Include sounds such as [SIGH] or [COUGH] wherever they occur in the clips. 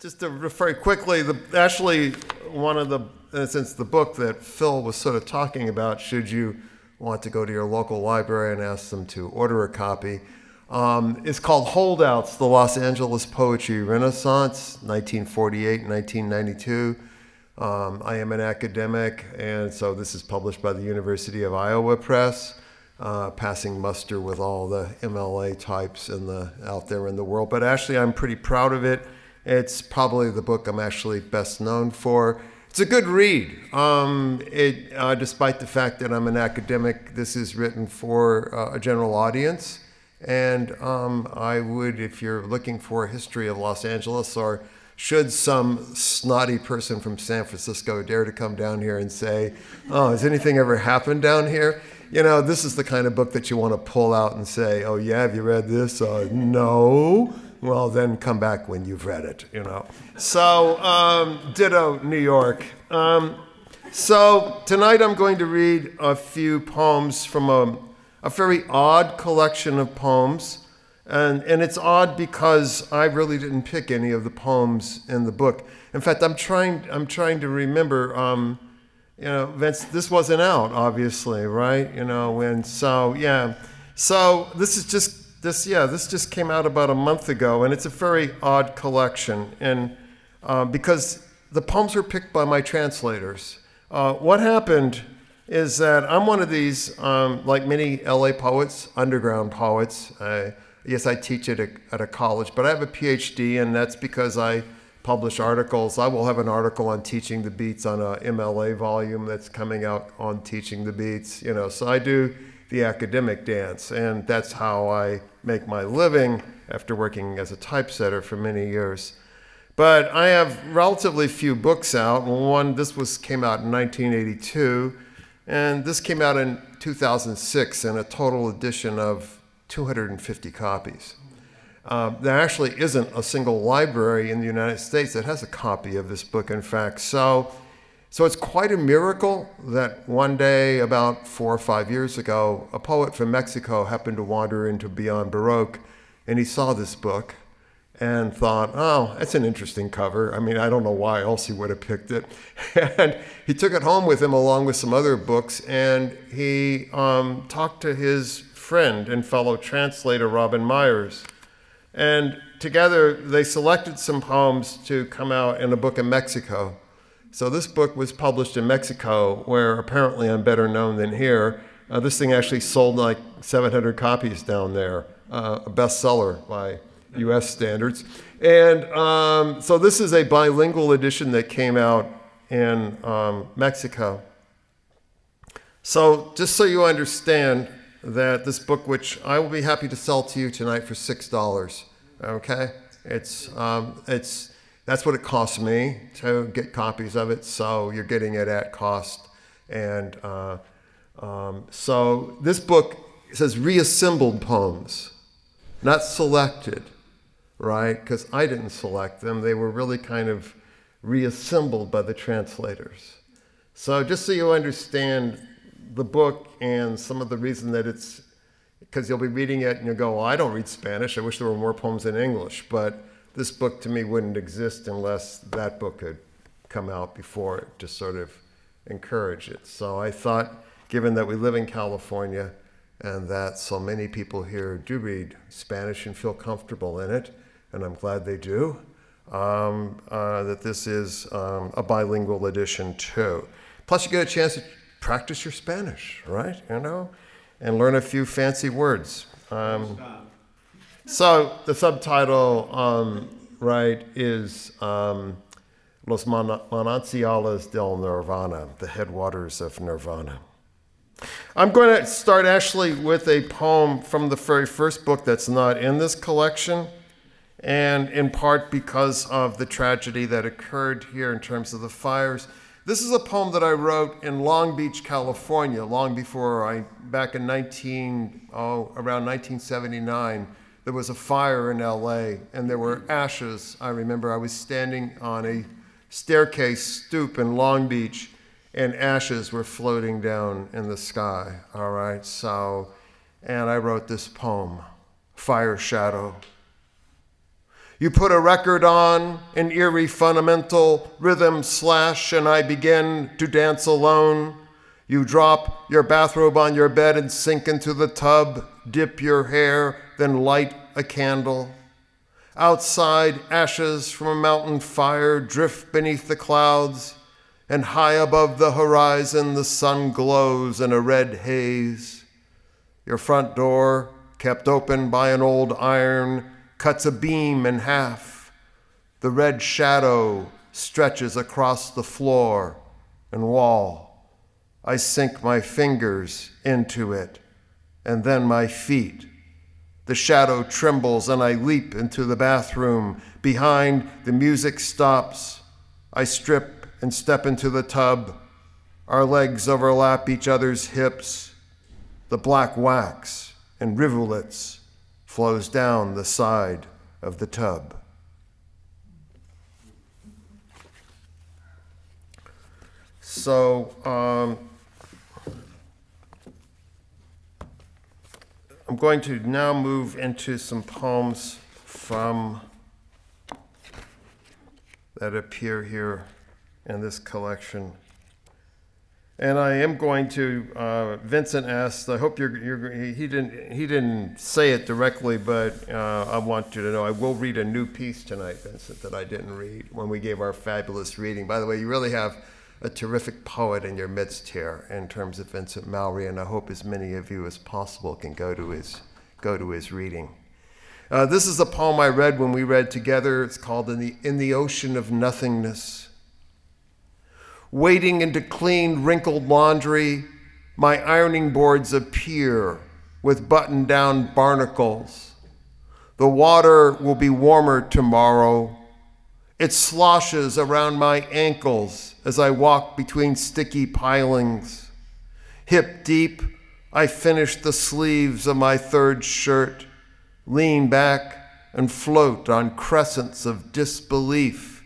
just to refer quickly, the, actually, one of the, in a sense, the book that Phil was sort of talking about, should you want to go to your local library and ask them to order a copy, um, is called Holdouts The Los Angeles Poetry Renaissance, 1948 1992. Um, I am an academic, and so this is published by the University of Iowa Press, uh, passing muster with all the MLA types in the, out there in the world. But actually, I'm pretty proud of it. It's probably the book I'm actually best known for. It's a good read. Um, it, uh, despite the fact that I'm an academic, this is written for uh, a general audience. And um, I would, if you're looking for a history of Los Angeles or should some snotty person from San Francisco dare to come down here and say, Oh, has anything ever happened down here? You know, this is the kind of book that you want to pull out and say, Oh, yeah, have you read this? Uh, no. Well, then come back when you've read it, you know. So, um, ditto New York. Um, so, tonight I'm going to read a few poems from a, a very odd collection of poems and, and it's odd because I really didn't pick any of the poems in the book. In fact, I'm trying, I'm trying to remember, um, you know, Vince, this wasn't out, obviously, right? You know, and so, yeah. So this is just, this, yeah, this just came out about a month ago, and it's a very odd collection. And uh, because the poems were picked by my translators. Uh, what happened is that I'm one of these, um, like many LA poets, underground poets. Uh, yes, I teach at a, at a college, but I have a PhD, and that's because I publish articles. I will have an article on teaching the beats on a MLA volume that's coming out on teaching the beats. You know, so I do the academic dance, and that's how I make my living after working as a typesetter for many years. But I have relatively few books out. One, this was came out in 1982, and this came out in 2006 in a total edition of 250 copies. Uh, there actually isn't a single library in the United States that has a copy of this book, in fact. So, so it's quite a miracle that one day, about four or five years ago, a poet from Mexico happened to wander into Beyond Baroque and he saw this book and thought, oh, that's an interesting cover. I mean, I don't know why else he would have picked it. [LAUGHS] and he took it home with him along with some other books and he um, talked to his friend and fellow translator Robin Myers. And together they selected some poems to come out in a book in Mexico. So this book was published in Mexico, where apparently I'm better known than here. Uh, this thing actually sold like 700 copies down there, uh, a bestseller by U.S. standards. And um, so this is a bilingual edition that came out in um, Mexico. So just so you understand, that this book, which I will be happy to sell to you tonight for six dollars. Okay, it's um, it's that's what it costs me to get copies of it. So you're getting it at cost, and uh, um, so this book says reassembled poems, not selected, right? Because I didn't select them; they were really kind of reassembled by the translators. So just so you understand the book and some of the reason that it's because you'll be reading it and you'll go, well, I don't read Spanish. I wish there were more poems in English. But this book to me wouldn't exist unless that book had come out before it to sort of encourage it. So I thought, given that we live in California and that so many people here do read Spanish and feel comfortable in it, and I'm glad they do, um, uh, that this is um, a bilingual edition too. Plus, you get a chance to practice your Spanish, right? You know, and learn a few fancy words. Um, so the subtitle, um, right, is um, Los Manantiales del Nirvana, the headwaters of Nirvana. I'm going to start actually with a poem from the very first book that's not in this collection, and in part because of the tragedy that occurred here in terms of the fires. This is a poem that I wrote in Long Beach, California, long before I, back in 19, oh, around 1979, there was a fire in LA and there were ashes. I remember I was standing on a staircase stoop in Long Beach and ashes were floating down in the sky. All right, so, and I wrote this poem, Fire Shadow. You put a record on, an eerie fundamental rhythm slash, and I begin to dance alone. You drop your bathrobe on your bed and sink into the tub, dip your hair, then light a candle. Outside, ashes from a mountain fire drift beneath the clouds, and high above the horizon, the sun glows in a red haze. Your front door, kept open by an old iron, cuts a beam in half. The red shadow stretches across the floor and wall. I sink my fingers into it, and then my feet. The shadow trembles, and I leap into the bathroom. Behind, the music stops. I strip and step into the tub. Our legs overlap each other's hips. The black wax and rivulets flows down the side of the tub. So, um, I'm going to now move into some poems from that appear here in this collection. And I am going to. Uh, Vincent asked. I hope you're, you're. He didn't. He didn't say it directly, but uh, I want you to know. I will read a new piece tonight, Vincent, that I didn't read when we gave our fabulous reading. By the way, you really have a terrific poet in your midst here in terms of Vincent Mallory, and I hope as many of you as possible can go to his go to his reading. Uh, this is a poem I read when we read together. It's called "In the In the Ocean of Nothingness." wading into clean, wrinkled laundry, my ironing boards appear with button down barnacles. The water will be warmer tomorrow. It sloshes around my ankles as I walk between sticky pilings. Hip deep, I finish the sleeves of my third shirt, lean back, and float on crescents of disbelief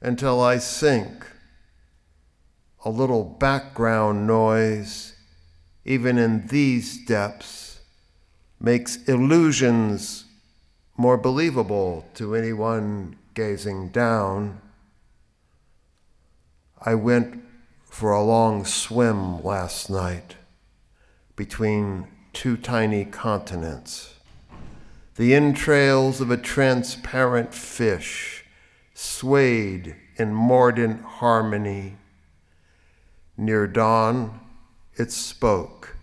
until I sink a little background noise, even in these depths, makes illusions more believable to anyone gazing down. I went for a long swim last night between two tiny continents. The entrails of a transparent fish swayed in mordant harmony Near dawn, it spoke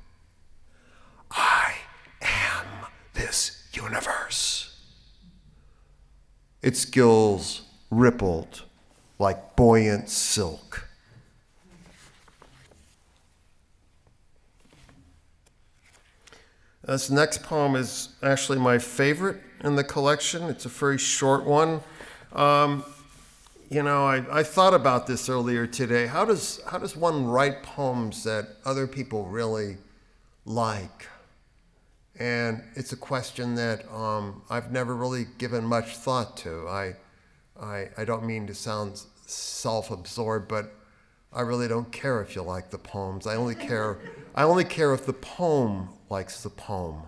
I am this universe. Its gills rippled like buoyant silk. This next poem is actually my favorite in the collection. It's a very short one. Um, you know, I, I thought about this earlier today. How does how does one write poems that other people really like? And it's a question that um, I've never really given much thought to. I, I, I don't mean to sound self-absorbed, but I really don't care if you like the poems. I only care I only care if the poem likes the poem.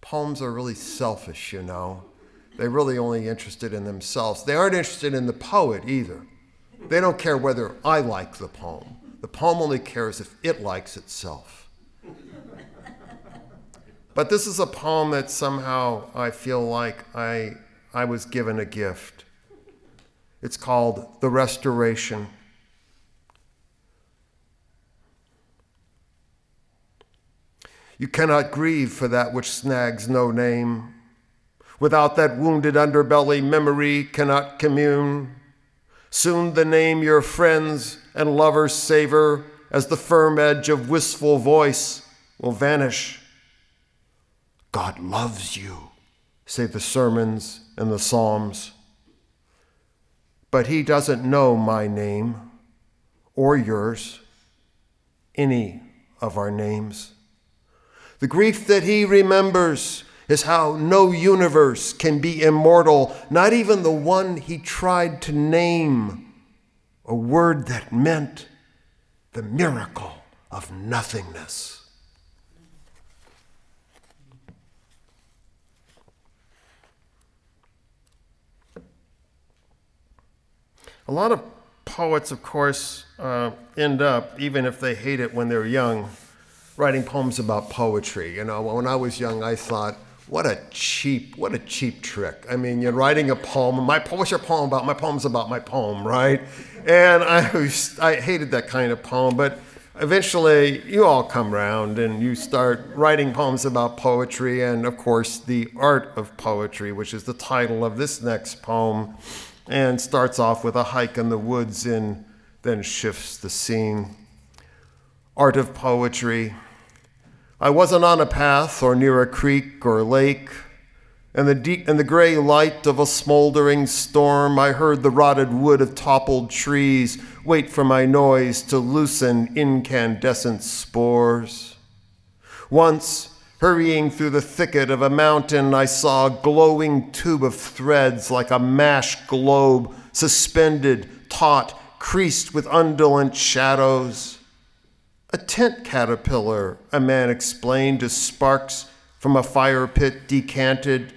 Poems are really selfish, you know. They're really only interested in themselves. They aren't interested in the poet either. They don't care whether I like the poem. The poem only cares if it likes itself. But this is a poem that somehow I feel like I, I was given a gift. It's called The Restoration. You cannot grieve for that which snags no name Without that wounded underbelly, memory cannot commune. Soon the name your friends and lovers savor as the firm edge of wistful voice will vanish. God loves you, say the sermons and the Psalms. But he doesn't know my name or yours, any of our names. The grief that he remembers is how no universe can be immortal, not even the one he tried to name, a word that meant the miracle of nothingness. A lot of poets, of course, uh, end up, even if they hate it when they're young, writing poems about poetry. You know, when I was young, I thought, what a cheap, what a cheap trick. I mean, you're writing a poem. My what's your poem about? My poem's about my poem, right? And I [LAUGHS] was, I hated that kind of poem, but eventually you all come round and you start writing poems about poetry and of course the art of poetry which is the title of this next poem and starts off with a hike in the woods and then shifts the scene. Art of poetry. I wasn't on a path or near a creek or lake. In the, deep, in the gray light of a smoldering storm, I heard the rotted wood of toppled trees wait for my noise to loosen incandescent spores. Once, hurrying through the thicket of a mountain, I saw a glowing tube of threads like a mashed globe, suspended, taut, creased with undulant shadows. A tent caterpillar, a man explained as sparks from a fire pit decanted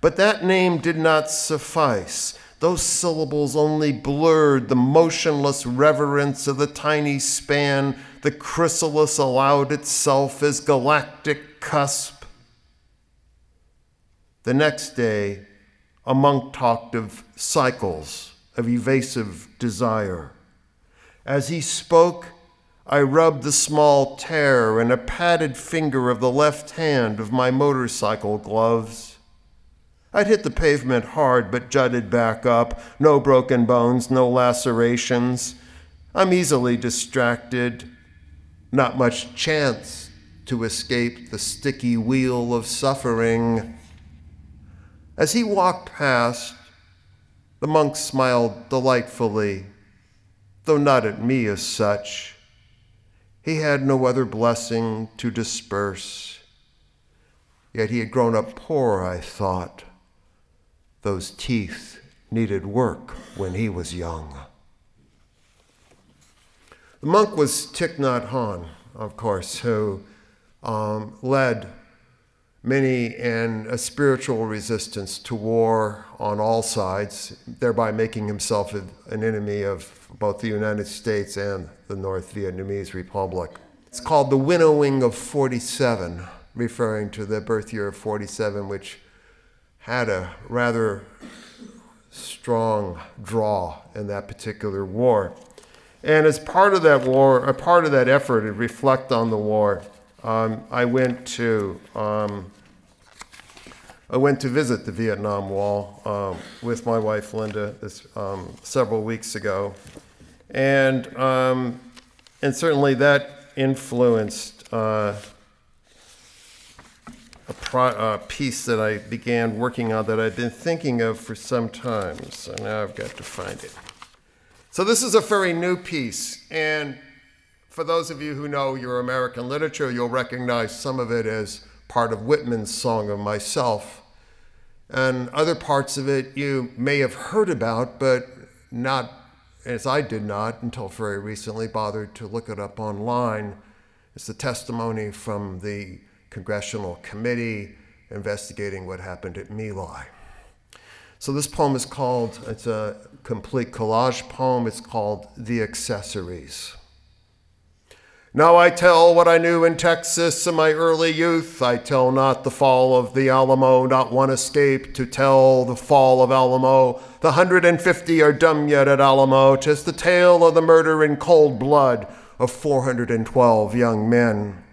but that name did not suffice. Those syllables only blurred the motionless reverence of the tiny span the chrysalis allowed itself as galactic cusp. The next day, a monk talked of cycles of evasive desire. As he spoke, I rubbed the small tear in a padded finger of the left hand of my motorcycle gloves. I'd hit the pavement hard, but jutted back up. No broken bones, no lacerations. I'm easily distracted. Not much chance to escape the sticky wheel of suffering. As he walked past, the monk smiled delightfully, though not at me as such. He had no other blessing to disperse. Yet he had grown up poor, I thought. Those teeth needed work when he was young. The monk was Thich Nhat Hanh, of course, who um, led many in a spiritual resistance to war on all sides, thereby making himself an enemy of both the United States and the North Vietnamese Republic. It's called the winnowing of 47, referring to the birth year of 47, which had a rather strong draw in that particular war. And as part of that war, a part of that effort to reflect on the war, um, I went to um, I went to visit the Vietnam Wall um, with my wife Linda this, um, several weeks ago, and um, and certainly that influenced uh, a, pro, piece that I began working on that I've been thinking of for some time. So now I've got to find it. So this is a very new piece, and for those of you who know your American literature, you'll recognize some of it as part of Whitman's Song of Myself. And other parts of it you may have heard about, but not, as I did not until very recently, bothered to look it up online. It's the testimony from the congressional committee investigating what happened at My. So this poem is called, it's a complete collage poem, it's called The Accessories. Now I tell what I knew in Texas in my early youth. I tell not the fall of the Alamo, not one escape to tell the fall of Alamo. The 150 are dumb yet at Alamo. Tis the tale of the murder in cold blood of 412 young men.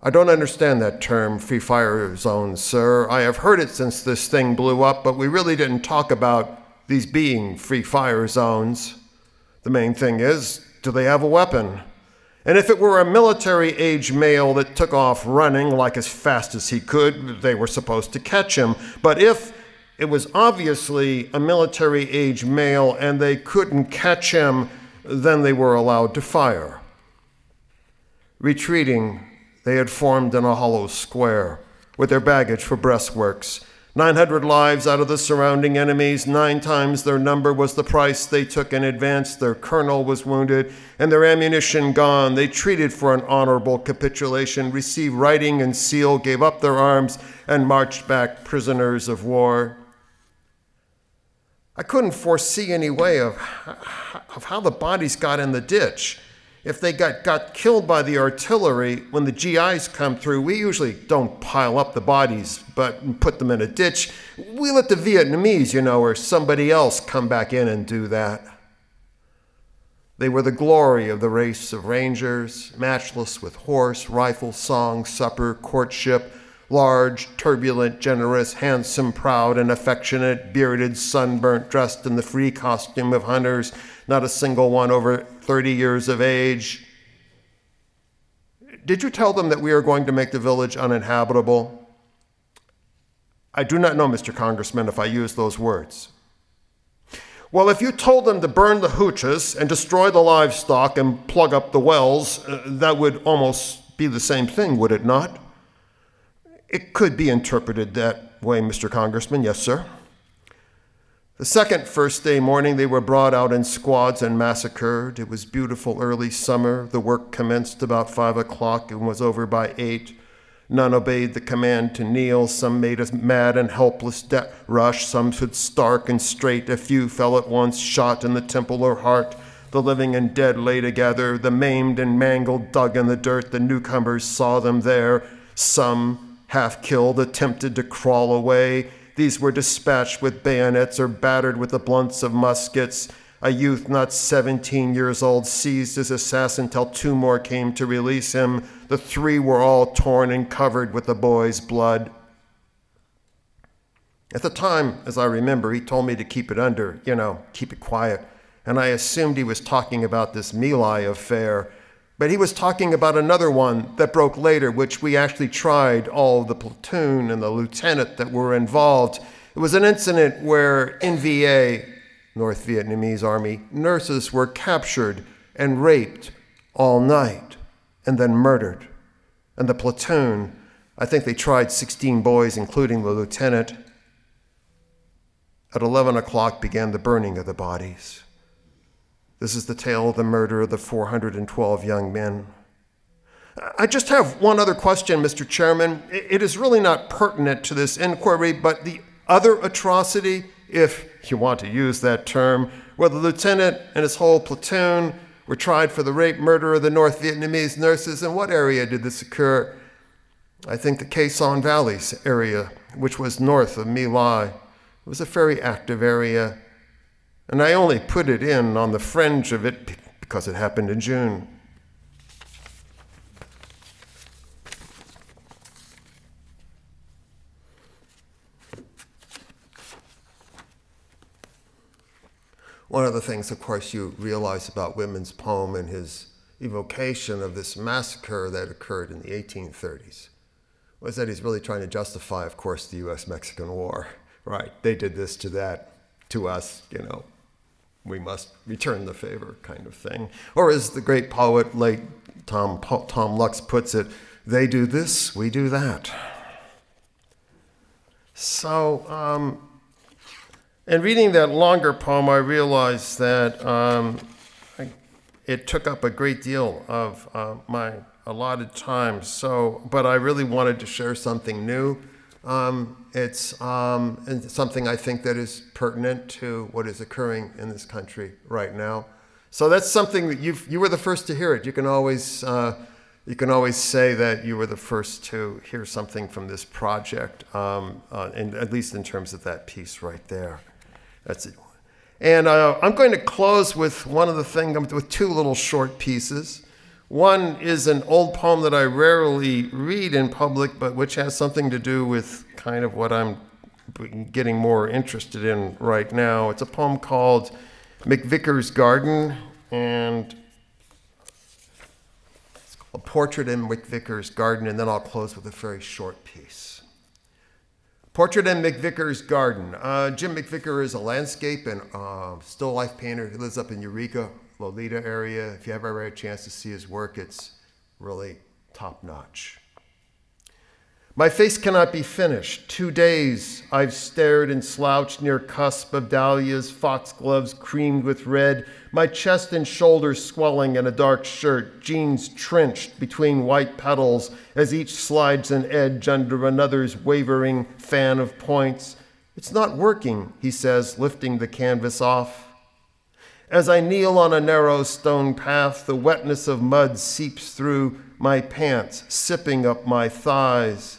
I don't understand that term, free fire zones, sir. I have heard it since this thing blew up, but we really didn't talk about these being free fire zones. The main thing is, do they have a weapon? And if it were a military age male that took off running like as fast as he could, they were supposed to catch him. But if it was obviously a military age male and they couldn't catch him, then they were allowed to fire. Retreating they had formed in a hollow square, with their baggage for breastworks. 900 lives out of the surrounding enemies, nine times their number was the price they took in advance. Their colonel was wounded and their ammunition gone. They treated for an honorable capitulation, received writing and seal, gave up their arms, and marched back prisoners of war. I couldn't foresee any way of, of how the bodies got in the ditch. If they got, got killed by the artillery, when the GIs come through, we usually don't pile up the bodies but put them in a ditch. We let the Vietnamese, you know, or somebody else come back in and do that. They were the glory of the race of rangers, matchless with horse, rifle, song, supper, courtship, large, turbulent, generous, handsome, proud, and affectionate, bearded, sunburnt, dressed in the free costume of hunters, not a single one over 30 years of age. Did you tell them that we are going to make the village uninhabitable? I do not know, Mr. Congressman, if I used those words. Well, if you told them to burn the hooches and destroy the livestock and plug up the wells, uh, that would almost be the same thing, would it not? It could be interpreted that way, Mr. Congressman, yes, sir. The second first day morning, they were brought out in squads and massacred. It was beautiful early summer. The work commenced about five o'clock and was over by eight. None obeyed the command to kneel. Some made a mad and helpless rush. Some stood stark and straight. A few fell at once, shot in the temple or heart. The living and dead lay together. The maimed and mangled dug in the dirt. The newcomers saw them there. Some, half killed, attempted to crawl away. These were dispatched with bayonets or battered with the blunts of muskets. A youth not 17 years old seized his assassin till two more came to release him. The three were all torn and covered with the boy's blood. At the time, as I remember, he told me to keep it under, you know, keep it quiet. And I assumed he was talking about this My Lai affair. But he was talking about another one that broke later, which we actually tried all the platoon and the lieutenant that were involved. It was an incident where NVA, North Vietnamese Army, nurses were captured and raped all night and then murdered. And the platoon, I think they tried 16 boys, including the lieutenant. At 11 o'clock began the burning of the bodies. This is the tale of the murder of the 412 young men. I just have one other question, Mr. Chairman. It is really not pertinent to this inquiry, but the other atrocity, if you want to use that term, where the lieutenant and his whole platoon were tried for the rape murder of the North Vietnamese nurses. In what area did this occur? I think the Khe Sanh Valleys area, which was north of My Lai. Was a very active area, and I only put it in on the fringe of it because it happened in June. One of the things, of course, you realize about Whitman's poem and his evocation of this massacre that occurred in the 1830s was that he's really trying to justify, of course, the US Mexican War. Right? They did this to that, to us, you know, we must return the favor kind of thing. Or as the great poet, late Tom, Tom Lux puts it, they do this, we do that. So, um, in reading that longer poem, I realized that um, I, it took up a great deal of uh, my allotted time. So, but I really wanted to share something new. Um, it's um, something I think that is pertinent to what is occurring in this country right now. So that's something that you you were the first to hear it. You can always uh, you can always say that you were the first to hear something from this project, um, uh, at least in terms of that piece right there. That's it. And uh, I'm going to close with one of the things, with two little short pieces. One is an old poem that I rarely read in public, but which has something to do with kind of what I'm getting more interested in right now. It's a poem called McVicker's Garden, and it's called Portrait in McVicker's Garden, and then I'll close with a very short piece. Portrait in McVicker's Garden. Uh, Jim McVicker is a landscape and uh, still life painter. He lives up in Eureka, Loleta area. If you ever had a chance to see his work, it's really top notch. My face cannot be finished. Two days I've stared and slouched near cusp of dahlias, foxgloves creamed with red, my chest and shoulders swelling in a dark shirt, jeans trenched between white petals as each slides an edge under another's wavering fan of points. It's not working, he says, lifting the canvas off. As I kneel on a narrow stone path, the wetness of mud seeps through my pants, sipping up my thighs.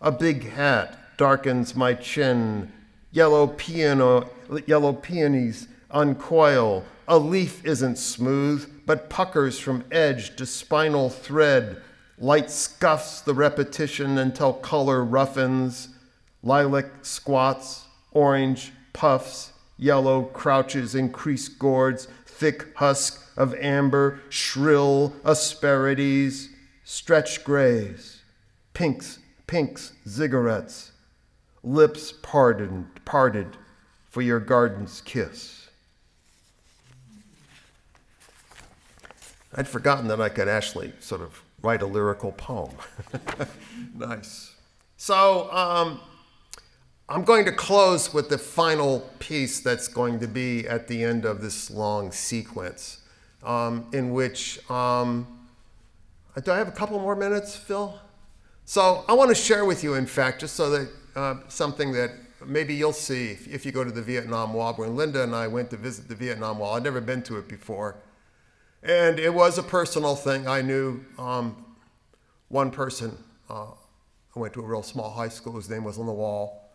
A big hat darkens my chin. Yellow piano, yellow peonies uncoil. A leaf isn't smooth, but puckers from edge to spinal thread. Light scuffs the repetition until color roughens. Lilac squats, orange puffs, yellow crouches, increased gourds, thick husk of amber, shrill asperities, stretch grays, pinks, pinks, ziggurats, lips parted, parted for your garden's kiss. I'd forgotten that I could actually sort of write a lyrical poem. [LAUGHS] nice. So, um, I'm going to close with the final piece that's going to be at the end of this long sequence, um, in which, um, do I have a couple more minutes, Phil? So I want to share with you, in fact, just so that uh, something that maybe you'll see if, if, you go to the Vietnam Wall. When Linda and I went to visit the Vietnam Wall, I'd never been to it before. And it was a personal thing. I knew um, one person. Uh, I went to a real small high school. His name was on the wall.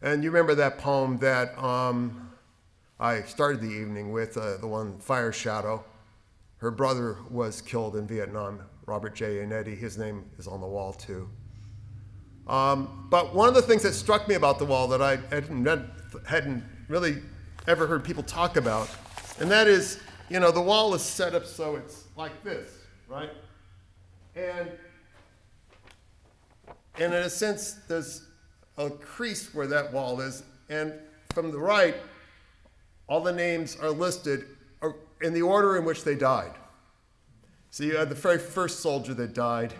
And you remember that poem that um, I started the evening with, uh, the one Fire Shadow. Her brother was killed in Vietnam, Robert J. Anetti. His name is on the wall too. Um, but one of the things that struck me about the wall that I hadn't, hadn't really ever heard people talk about, and that is, you know, the wall is set up so it's like this, right? And, and in a sense, there's a crease where that wall is. And from the right, all the names are listed in the order in which they died. So you had the very first soldier that died,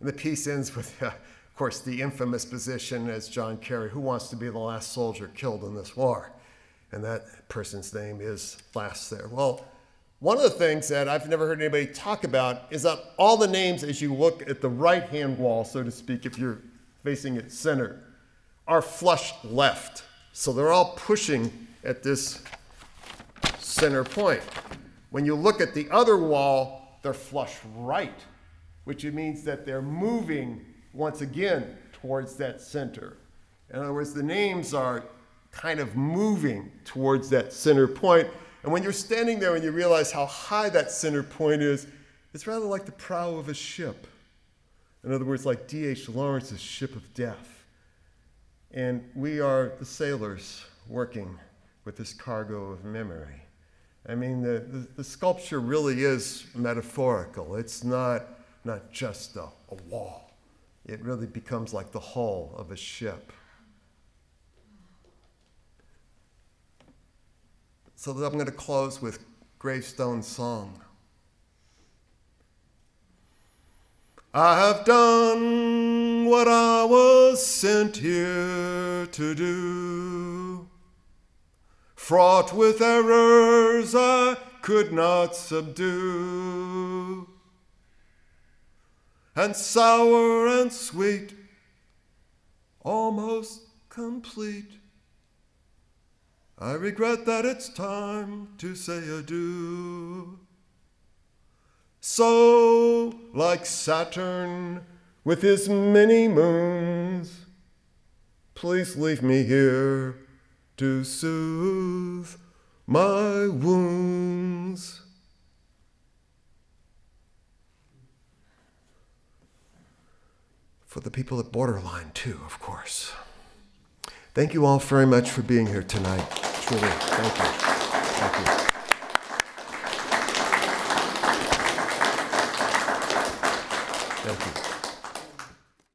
and the piece ends with, uh, of course, the infamous position as John Kerry, who wants to be the last soldier killed in this war? And that person's name is last there. Well, one of the things that I've never heard anybody talk about is that all the names, as you look at the right hand wall, so to speak, if you're facing it center, are flush left. So they're all pushing at this center point. When you look at the other wall, they're flush right, which means that they're moving once again towards that center. In other words, the names are kind of moving towards that center point. And when you're standing there and you realize how high that center point is, it's rather like the prow of a ship. In other words, like D.H. Lawrence's ship of death. And we are the sailors working with this cargo of memory. I mean, the, the, the sculpture really is metaphorical. It's not, not just a, a wall, it really becomes like the hull of a ship. So I'm going to close with Gravestone's song. I have done what I was sent here to do. Fraught with errors I could not subdue. And sour and sweet, almost complete. I regret that it's time to say adieu. So, like Saturn with his many moons, please leave me here to soothe my wounds. For the people at Borderline, too, of course. Thank you all very much for being here tonight. Truly, thank you. Thank you.